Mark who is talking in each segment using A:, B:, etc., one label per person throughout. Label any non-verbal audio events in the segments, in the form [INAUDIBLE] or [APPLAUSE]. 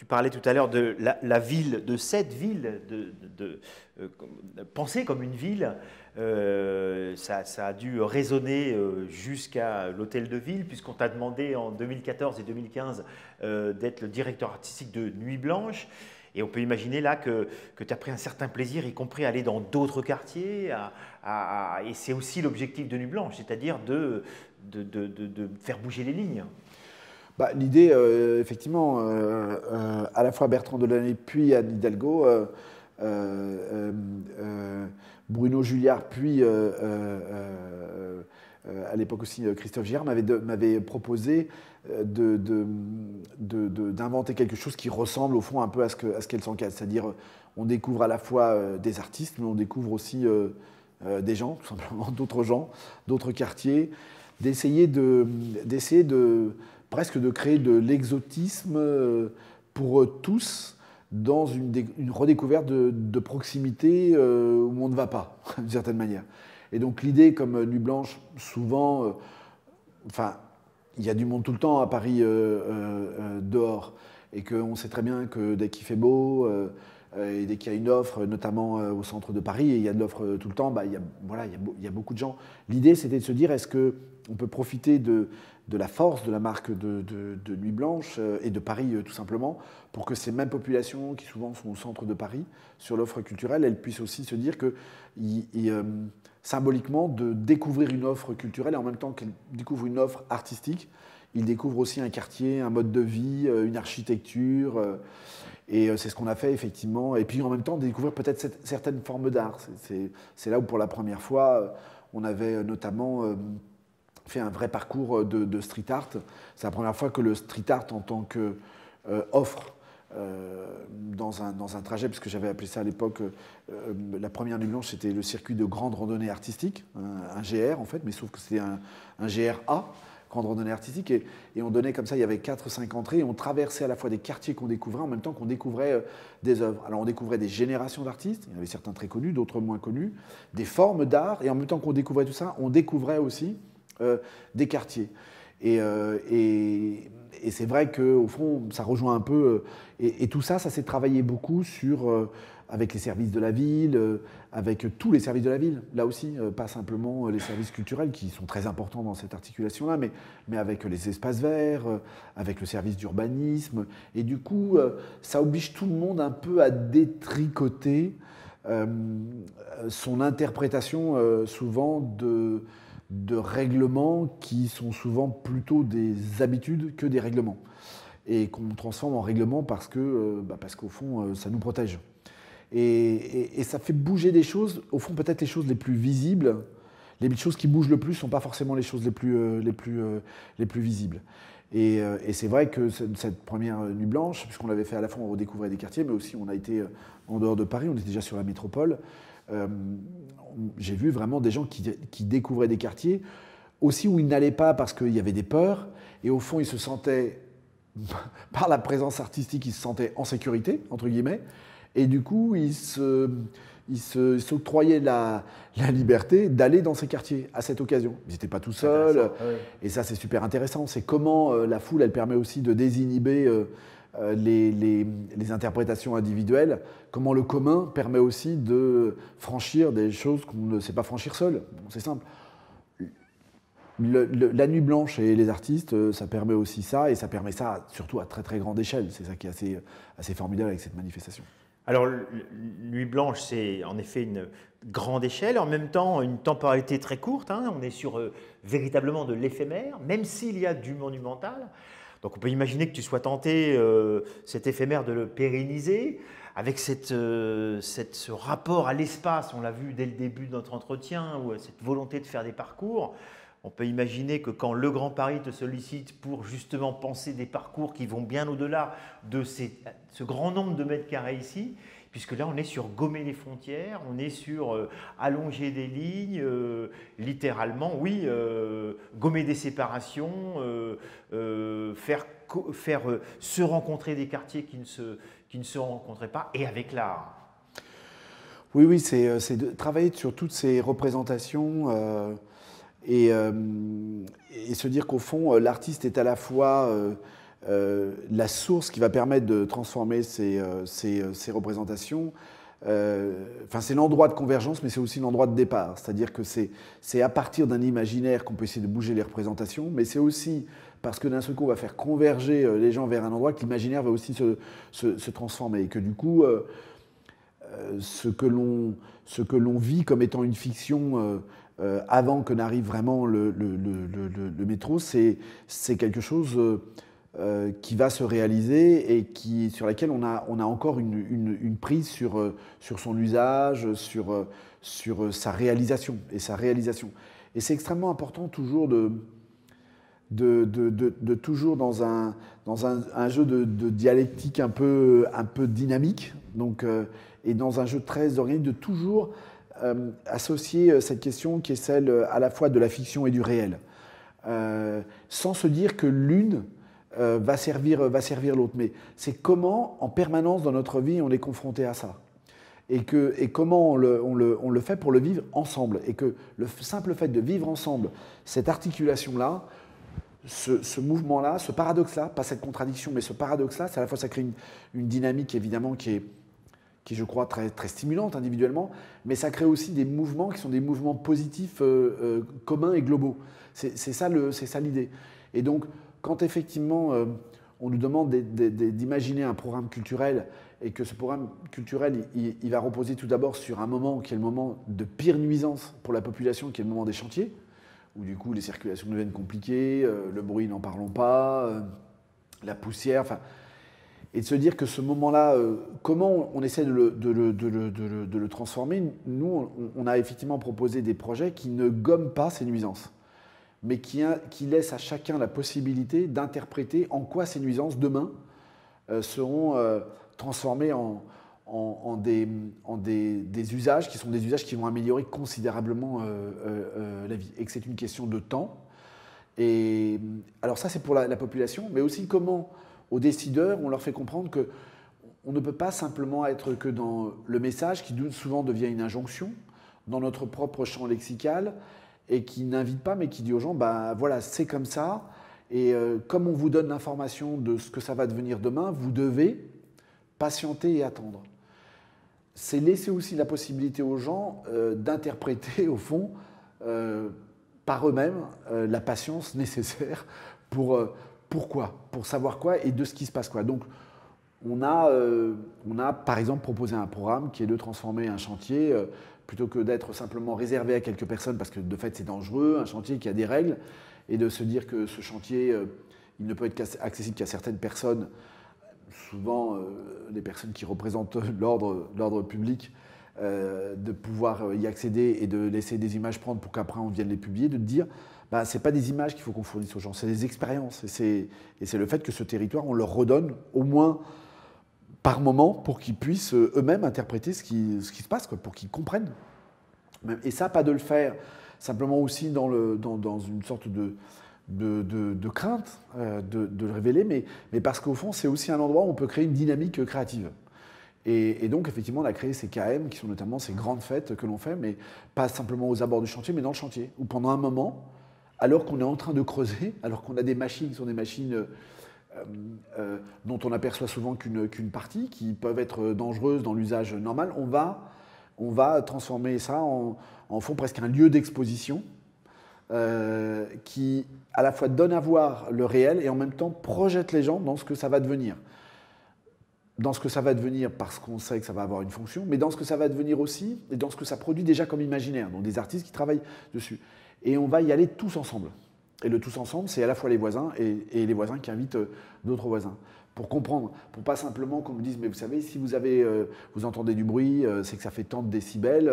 A: tu parlais tout à l'heure de la, ville, de cette ville, de, euh, penser comme une ville. Euh, ça, a dû résonner euh, jusqu'à l'hôtel de ville, puisqu'on t'a demandé en 2014 et 2015 d'être le directeur artistique de Nuit Blanche. Et on peut imaginer là que, tu as pris un certain plaisir, y compris à aller dans d'autres quartiers. et c'est aussi l'objectif de Nuit Blanche, c'est-à-dire de, faire bouger les lignes.
B: Bah, l'idée, euh, effectivement, euh, euh, à la fois Bertrand Delanoë puis Anne Hidalgo, Bruno Julliard puis à l'époque aussi Christophe Girard m'avait proposé d'inventer quelque chose qui ressemble au fond un peu à ce qu'elle s'encadre. C'est-à-dire, on découvre à la fois des artistes, mais on découvre aussi des gens, tout simplement, [LAUGHS] d'autres gens, d'autres quartiers, d'essayer de, de presque de créer de l'exotisme euh, pour tous dans une, redécouverte de, proximité euh, où on ne va pas, [LAUGHS] d'une certaine manière. Et donc l'idée, comme Nuit Blanche, souvent, euh, enfin, il y a du monde tout le temps à Paris dehors, et qu'on sait très bien que dès qu'il fait beau, et dès qu'il y a une offre, notamment au centre de Paris, et il y a de l'offre tout le temps, bah, il, y a, voilà, il, y a beaucoup de gens. L'idée, c'était de se dire, est-ce qu'on peut profiter de, de la force de la marque de, Nuit Blanche euh, et de Paris euh, tout simplement, pour que ces mêmes populations qui souvent sont au centre de Paris sur l'offre culturelle, elles puissent aussi se dire que euh, symboliquement de découvrir une offre culturelle et en même temps qu'elles découvrent une offre artistique, ils découvrent aussi un quartier, un mode de vie, une architecture. Et c'est ce qu'on a fait effectivement. Et puis en même temps découvrir peut-être certaines formes d'art. C'est là où pour la première fois, on avait notamment fait un vrai parcours euh, de, street art. C'est la première fois que le street art en tant qu'offre euh, euh, dans, un, dans un trajet, puisque j'avais appelé ça à l'époque, la première nuit blanche, c'était le circuit de grande randonnée artistique, un, GR en fait, mais sauf que c'était un, GRA, grande randonnée artistique, et, on donnait comme ça, il y avait 4-5 entrées, et on traversait à la fois des quartiers qu'on découvrait en même temps qu'on découvrait des œuvres. Alors on découvrait des générations d'artistes, il y en avait certains très connus, d'autres moins connus, des formes d'art, et en même temps qu'on découvrait tout ça, on découvrait aussi des quartiers. Euh, et, et, c'est vrai qu'au fond, ça rejoint un peu. Euh, et, tout ça, ça s'est travaillé beaucoup sur, avec les services de la ville, avec tous les services de la ville, là aussi, pas simplement les services culturels qui sont très importants dans cette articulation-là, mais, mais avec les espaces verts, avec le service d'urbanisme. Et du coup, ça oblige tout le monde un peu à détricoter son interprétation souvent de de règlements qui sont souvent plutôt des habitudes que des règlements. Et qu'on transforme en règlements parce que, euh, bah, parce qu'au fond, euh, ça nous protège. Et, ça fait bouger des choses, au fond, peut-être les choses les plus visibles. Les choses qui bougent le plus sont pas forcément les choses les plus, euh, les plus, les plus visibles. Et, c'est vrai que cette première nuit blanche, puisqu'on l'avait fait à la fois, on redécouvrait des quartiers, mais aussi on a été en dehors de Paris, on était déjà sur la métropole j'ai vu vraiment des gens qui, découvraient des quartiers, aussi où ils n'allaient pas parce qu'il y avait des peurs, et au fond, ils se sentaient, [LAUGHS] par la présence artistique, ils se sentaient en sécurité, entre guillemets, et du coup, ils se s'octroyaient la, la, liberté d'aller dans ces quartiers à cette occasion. Ils n'étaient pas tout seuls. Et ça, c'est super intéressant. C'est comment euh, la foule, elle permet aussi de désinhiber euh, euh, les, interprétations individuelles, comment le commun permet aussi de franchir des choses qu'on ne sait pas franchir seul. c'est simple. la nuit blanche et les artistes, ça permet aussi ça, et ça permet ça surtout à très très grande échelle. C'est ça qui est assez, assez formidable avec cette manifestation.
A: Alors, Nuit Blanche, c'est en effet une grande échelle, en même temps une temporalité très courte. Hein. On est sur euh, véritablement de l'éphémère, même s'il y a du monumental. Donc on peut imaginer que tu sois tenté, euh, cet éphémère, de le pérenniser, avec cette, euh, cette ce rapport à l'espace, on l'a vu dès le début de notre entretien, ou cette volonté de faire des parcours. On peut imaginer que quand le Grand Paris te sollicite pour justement penser des parcours qui vont bien au-delà de ce grand nombre de mètres carrés ici, puisque là on est sur gommer les frontières, on est sur euh, allonger des lignes, euh, littéralement, oui, euh, gommer des séparations, faire, se rencontrer des quartiers qui ne se, qui ne se rencontraient pas, et avec l'art.
B: Oui, oui, c'est de travailler sur toutes ces représentations et, et, se dire qu'au fond, l'artiste est à la fois la source qui va permettre de transformer ces représentations, enfin, c'est l'endroit de convergence, mais c'est aussi l'endroit de départ. C'est-à-dire que c'est à partir d'un imaginaire qu'on peut essayer de bouger les représentations, mais c'est aussi parce que d'un seul coup, on va faire converger euh, les gens vers un endroit que l'imaginaire va aussi se, transformer. Et que du coup, euh, euh, ce que l'on vit comme étant une fiction avant que n'arrive vraiment le, métro, c'est quelque chose qui va se réaliser et qui, sur laquelle on a, encore une, prise sur, son usage, sur, sa réalisation et sa réalisation. Et c'est extrêmement important toujours de toujours dans un, jeu de, dialectique un peu, dynamique, euh, et dans un jeu très organique, de toujours euh, associer euh, cette question qui est celle à la fois de la fiction et du réel, sans se dire que l'une va servir, va servir l'autre. Mais c'est comment, en permanence dans notre vie, on est confronté à ça? Et, que, et comment on le, on, le, on le fait pour le vivre ensemble? Et que le simple fait de vivre ensemble, cette articulation-là, ce, mouvement-là, ce paradoxe-là, pas cette contradiction, mais ce paradoxe-là, c'est à la fois ça crée une, dynamique évidemment qui est, qui je crois très, très stimulante individuellement, mais ça crée aussi des mouvements qui sont des mouvements positifs euh, euh, communs et globaux. C'est ça l'idée. Et donc, quand effectivement euh, on nous demande d'imaginer un programme culturel et que ce programme culturel, il, il va reposer tout d'abord sur un moment qui est le moment de pire nuisance pour la population, qui est le moment des chantiers, où du coup les circulations deviennent compliquées, le bruit n'en parlons pas, la poussière, enfin, et de se dire que ce moment-là, euh, comment on essaie de le, transformer Nous, on, a effectivement proposé des projets qui ne gomment pas ces nuisances, mais qui, qui laissent à chacun la possibilité d'interpréter en quoi ces nuisances, demain, seront transformées en, en, des, des, usages qui sont des usages qui vont améliorer considérablement euh, euh, euh, la vie. Et que c'est une question de temps. Et alors ça, c'est pour la, population, mais aussi comment aux décideurs, on leur fait comprendre que on ne peut pas simplement être que dans le message qui souvent devient une injonction, dans notre propre champ lexical, et qui n'invite pas, mais qui dit aux gens, bah voilà, c'est comme ça, et comme on vous donne l'information de ce que ça va devenir demain, vous devez patienter et attendre. C'est laisser aussi la possibilité aux gens euh, d'interpréter, au fond, euh, par eux-mêmes, euh, la patience nécessaire pour pourquoi, pour savoir quoi et de ce qui se passe quoi. Donc, on a, a par exemple proposé un programme qui est de transformer un chantier, plutôt que d'être simplement réservé à quelques personnes, parce que de fait c'est dangereux, un chantier qui a des règles, et de se dire que ce chantier, il ne peut être accessible qu'à certaines personnes souvent euh, les personnes qui représentent l'ordre public, euh, de pouvoir euh, y accéder et de laisser des images prendre pour qu'après on vienne les publier, de dire bah, ce n'est pas des images qu'il faut qu'on fournisse aux gens, c'est des expériences. Et c'est le fait que ce territoire, on leur redonne au moins par moment pour qu'ils puissent eux-mêmes interpréter ce qui, se passe, quoi, pour qu'ils comprennent. Et ça, pas de le faire simplement aussi dans, une sorte de, crainte euh, de, le révéler, mais, mais parce qu'au fond, c'est aussi un endroit où on peut créer une dynamique créative. Et, donc, effectivement, on a créé ces KM, qui sont notamment ces grandes fêtes que l'on fait, mais pas simplement aux abords du chantier, mais dans le chantier, où pendant un moment, alors qu'on est en train de creuser, alors qu'on a des machines qui sont des machines euh, euh, dont on aperçoit souvent qu'une partie, qui peuvent être dangereuses dans l'usage normal, on va, on va transformer ça en, en fond presque un lieu d'exposition euh, qui à la fois donne à voir le réel et en même temps projette les gens dans ce que ça va devenir. Dans ce que ça va devenir parce qu'on sait que ça va avoir une fonction, mais dans ce que ça va devenir aussi et dans ce que ça produit déjà comme imaginaire, donc des artistes qui travaillent dessus. Et on va y aller tous ensemble. Et le tous ensemble, c'est à la fois les voisins et, les voisins qui invitent euh, d'autres voisins pour comprendre, pour pas simplement qu'on me dise, mais vous savez, si vous avez, euh, vous entendez du bruit, euh, c'est que ça fait tant de décibels,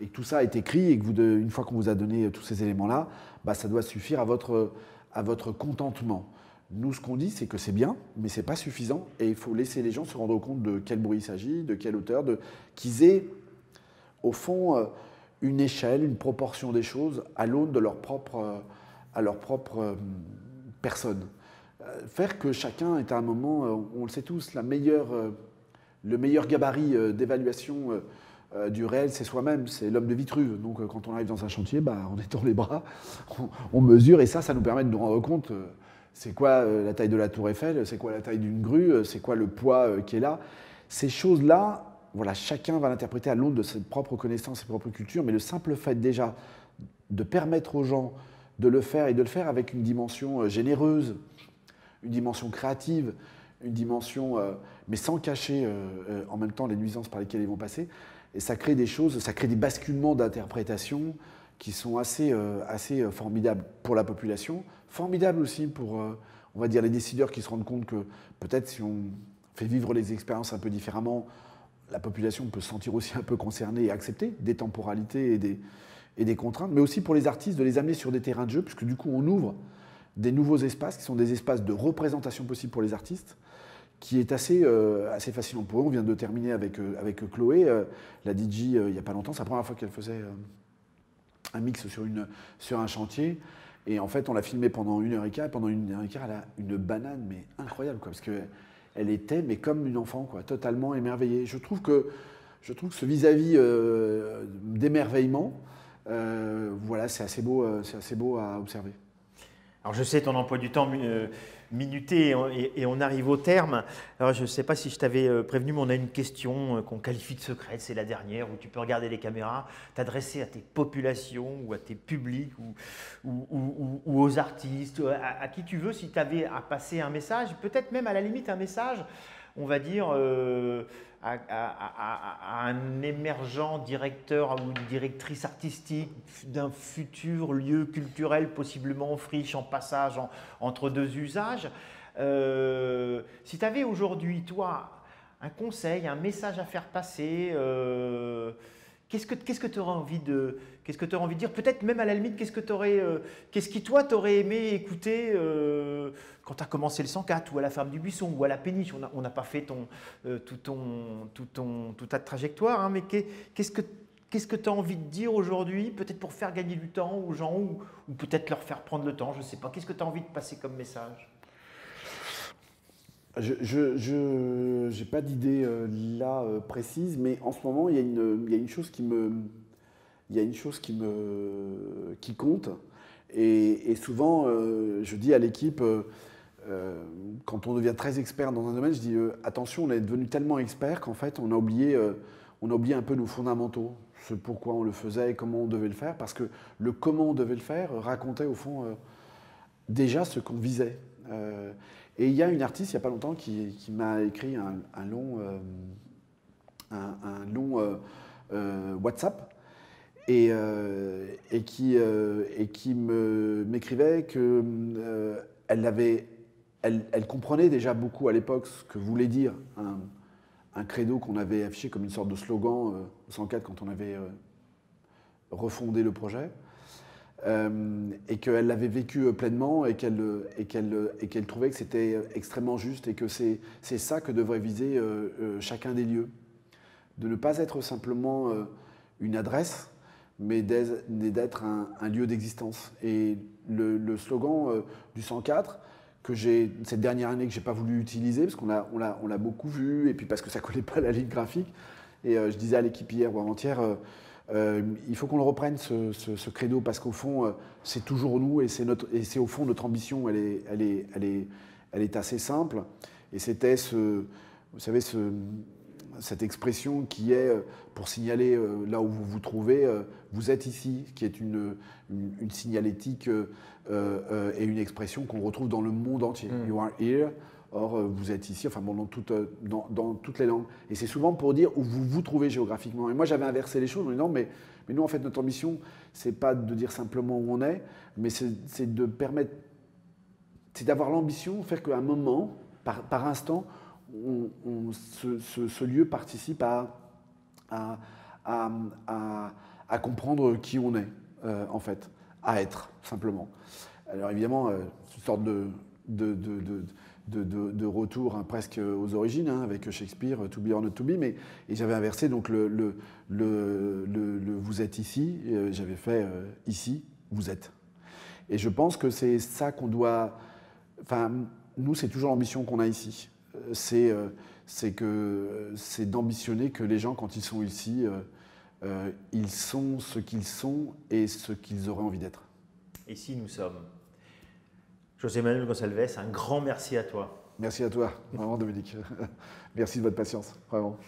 B: et que tout ça est écrit, et que vous, une fois qu'on vous a donné tous ces éléments-là, bah, ça doit suffire à votre, à votre contentement. Nous, ce qu'on dit, c'est que c'est bien, mais c'est pas suffisant, et il faut laisser les gens se rendre compte de quel bruit il s'agit, de quelle hauteur, de qu'ils aient, au fond, une échelle, une proportion des choses à l'aune de leur propre, à leur propre personne. Euh, faire que chacun est à un moment, euh, on le sait tous, la meilleure, euh, le meilleur gabarit d'évaluation du réel, c'est soi-même, c'est l'homme de Vitruve. Donc quand on arrive dans un chantier, bah, on étend les bras, on, mesure, et ça, ça nous permet de nous rendre compte c'est quoi la taille de la tour Eiffel, c'est quoi la taille d'une grue, c'est quoi le poids qui est là. Ces choses-là, voilà, chacun va l'interpréter à l'aune de ses propres connaissances, ses propres cultures, mais le simple fait déjà de permettre aux gens de le faire et de le faire avec une dimension généreuse, une dimension créative, une dimension, mais sans cacher en même temps les nuisances par lesquelles ils vont passer, et ça crée des choses, ça crée des basculements d'interprétation qui sont assez, euh, assez euh, formidables pour la population, formidables aussi pour, euh, on va dire, les décideurs qui se rendent compte que peut-être si on fait vivre les expériences un peu différemment, la population peut se sentir aussi un peu concernée et accepter des temporalités et des, et des contraintes, mais aussi pour les artistes de les amener sur des terrains de jeu, puisque du coup on ouvre des nouveaux espaces qui sont des espaces de représentation possible pour les artistes, qui est assez, euh, assez fascinant pour eux. On vient de terminer avec, euh, avec Chloé, euh, la DJ, il n'y a pas longtemps. C'est la première fois qu'elle faisait un mix sur, une, sur un chantier. Et en fait, on l'a filmé pendant une heure et quart. Pendant une heure et quart, elle a une banane, mais incroyable, quoi, parce qu'elle était, mais comme une enfant, quoi, totalement émerveillée. Je trouve que, je trouve ce vis-à-vis d'émerveillement, voilà, c'est assez, beau, c'est assez beau à observer.
A: Alors je sais ton emploi du temps minuté et on arrive au terme. Alors je ne sais pas si je t'avais euh, prévenu, mais on a une question euh, qu'on qualifie de secrète, c'est la dernière, où tu peux regarder les caméras, t'adresser à tes populations ou à tes publics ou, aux artistes, à, qui tu veux, si tu avais à passer un message, peut-être même à la limite un message, on va dire, euh, à, un émergent directeur ou directrice artistique d'un futur lieu culturel, possiblement en friche, en passage entre deux usages. Euh, si tu avais aujourd'hui, toi, un conseil, un message à faire passer, euh, qu'est-ce que tu aurais envie de qu'est-ce que envie de dire? Peut-être même à la limite, qu'est-ce que tu aurais euh, qu'est-ce qui toi t'aurais aimé écouter euh, quand tu as commencé le 104 ou à la ferme du buisson ou à la péniche? On n'a pas fait ton, euh, tout ton, tout ton, toute ta trajectoire, hein, mais qu'est-ce que Qu'est-ce que tu as envie de dire aujourd'hui, peut-être pour faire gagner du temps aux gens ou, ou peut-être leur faire prendre le temps, je ne sais pas. Qu'est-ce que tu as envie de passer comme message?
B: Je n'ai pas d'idée euh, là euh, précise, mais en ce moment, il y, y a une chose qui me, il y a une chose qui me, qui compte. Et, souvent, euh, je dis à l'équipe, quand on devient très expert dans un domaine, je dis attention, on est devenu tellement expert qu'en fait, on a oublié, on a un peu nos fondamentaux, ce pourquoi on le faisait comment on devait le faire, parce que le comment on devait le faire racontait au fond déjà ce qu'on visait. Et il y a une artiste, il n'y a pas longtemps, qui, m'a écrit un, long, un, long euh, euh, euh, WhatsApp et, qui, m'écrivait elle, elle, comprenait déjà beaucoup à l'époque ce que voulait dire un, un credo qu'on avait affiché comme une sorte de slogan au 104 quand on avait refondé le projet. Euh, et qu'elle l'avait vécu euh, pleinement et qu'elle et qu'elle trouvait que c'était extrêmement juste et que c'est ça que devrait viser euh, chacun des lieux, de ne pas être simplement une adresse, mais d'être un, lieu d'existence. Et le, slogan du 104 que j'ai cette dernière année que j'ai pas voulu utiliser parce qu'on l'a beaucoup vu et puis parce que ça collait pas à la ligne graphique. Et je disais à l'équipe hier ou avant-hier euh, il faut qu'on le reprenne, ce, credo, parce qu'au fond, euh, c'est toujours nous et c'est au fond notre ambition, elle est, elle est, elle est, elle est assez simple. Et c'était ce, vous savez, ce, cette expression qui est euh, pour signaler là où vous vous trouvez, vous êtes ici, qui est une, une, signalétique et une expression qu'on retrouve dans le monde entier. Mm. You are here. Or, euh, vous êtes ici, enfin bon, euh, dans, toutes les langues. Et c'est souvent pour dire où vous vous trouvez géographiquement. Et moi, j'avais inversé les choses en disant, mais, mais nous, en fait, notre ambition, c'est pas de dire simplement où on est, mais c'est de permettre, c'est d'avoir l'ambition, faire qu'à un moment, par, instant, ce, lieu participe à, comprendre qui on est, euh, en fait, à être, simplement. Alors évidemment, une sorte de, retour hein, presque aux origines, hein, avec Shakespeare, To be or not to be, mais et j'avais inversé donc le, vous êtes ici, euh, j'avais fait euh, ici, vous êtes. Et je pense que c'est ça qu'on doit. Enfin, nous, c'est toujours l'ambition qu'on a ici. Euh, c'est c'est que c'est d'ambitionner que les gens, quand ils sont ici, ils sont ce qu'ils sont et ce qu'ils auraient envie d'être.
A: Si nous sommes José Manuel Gonçalves, un grand merci à toi.
B: Merci à toi, vraiment Dominique. [LAUGHS] Merci de votre patience, vraiment.